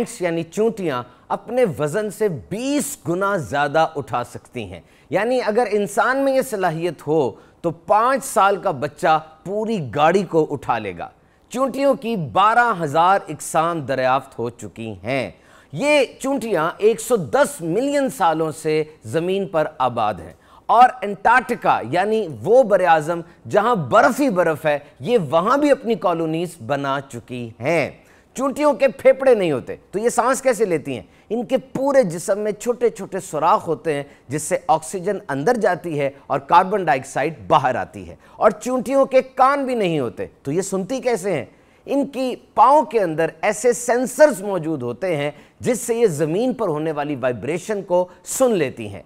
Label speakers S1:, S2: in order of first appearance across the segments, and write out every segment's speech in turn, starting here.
S1: Ants यानी चूंटियाँ अपने वज़न से 20 गुना ज़्यादा उठा सकती हैं। यानी अगर इंसान में यह सलाहियत हो तो पाँच साल का बच्चा पूरी गाड़ी को उठा लेगा। चूंटियों की बारह हज़ार इकसाम दरियाफ्त हो चुकी हैं। ये चूंटियाँ 110 मिलियन सालों से ज़मीन पर आबाद हैं। और एंटार्क्टिका यानी वो बर आज़म जहाँ बर्फ़ ही बर्फ़ है, ये वहाँ भी अपनी कॉलोनीज बना चुकी हैं। चूंटियों के फेफड़े नहीं होते। तो ये सांस कैसे लेती हैं? इनके पूरे जिसम में छोटे छोटे सुराख होते हैं, जिससे ऑक्सीजन अंदर जाती है और कार्बन डाइऑक्साइड बाहर आती है। और चूंटियों के कान भी नहीं होते। तो ये सुनती कैसे हैं? इनकी पाँव के अंदर ऐसे सेंसर्स मौजूद होते हैं, जिससे ये ज़मीन पर होने वाली वाइब्रेशन को सुन लेती हैं।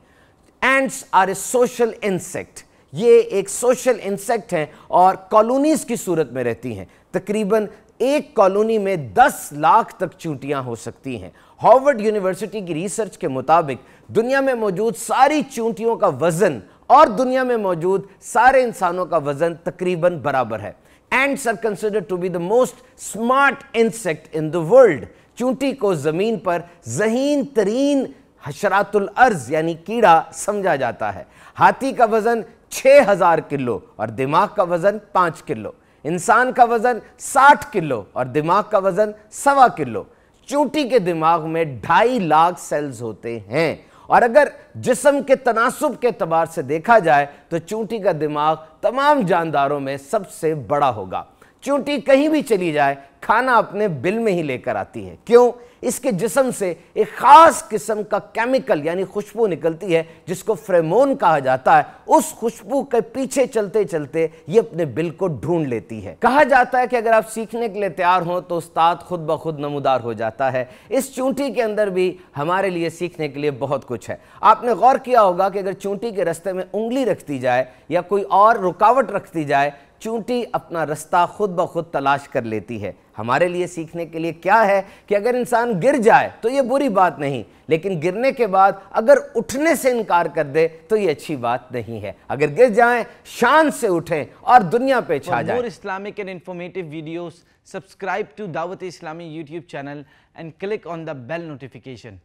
S1: Ants are a social insect. ये एक सोशल इंसेक्ट हैं और कॉलोनीज की सूरत में रहती हैं। तकरीबन एक कॉलोनी में 10 लाख तक चूंटियाँ हो सकती हैं। हार्वर्ड यूनिवर्सिटी की रिसर्च के मुताबिक दुनिया में मौजूद सारी चूंटियों का वज़न और दुनिया में मौजूद सारे इंसानों का वज़न तकरीबन बराबर है। Ants are considered to be the most smart insect in the world. चूंटी को ज़मीन पर जहीन तरीन हशरातुल अर्ज़ यानी कीड़ा समझा जाता है। हाथी का वज़न 6000 किलो और दिमाग का वज़न 5 किलो। इंसान का वज़न 60 किलो और दिमाग का वज़न सवा किलो। चूटी के दिमाग में ढाई लाख सेल्स होते हैं। और अगर जिसम के तनासुब के अतबार से देखा जाए तो चूंटी का दिमाग तमाम जानदारों में सबसे बड़ा होगा। चूंटी कहीं भी चली जाए, खाना अपने बिल में ही लेकर आती है। क्यों? इसके जिसम से एक खास किस्म का केमिकल यानी खुशबू निकलती है, जिसको फ्रेमोन कहा जाता है। उस खुशबू के पीछे चलते चलते ये अपने बिल को ढूंढ लेती है। कहा जाता है कि अगर आप सीखने के लिए तैयार हो तो उस्ताद खुद ब खुद नमूदार हो जाता है। इस चूंटी के अंदर भी हमारे लिए सीखने के लिए बहुत कुछ है। आपने गौर किया होगा कि अगर चूंटी के रस्ते में उंगली रखती जाए या कोई और रुकावट रखती जाए चूंटी अपना रास्ता खुद ब खुद तलाश कर लेती है। हमारे लिए सीखने के लिए क्या है कि अगर इंसान गिर जाए तो ये बुरी बात नहीं लेकिन गिरने के बाद अगर उठने से इनकार कर दे तो ये अच्छी बात नहीं है। अगर गिर जाएँ शान से उठें और दुनिया पे छा जाए।
S2: Islamic and informative videos subscribe to Dawat Islami YouTube channel and click on the bell notification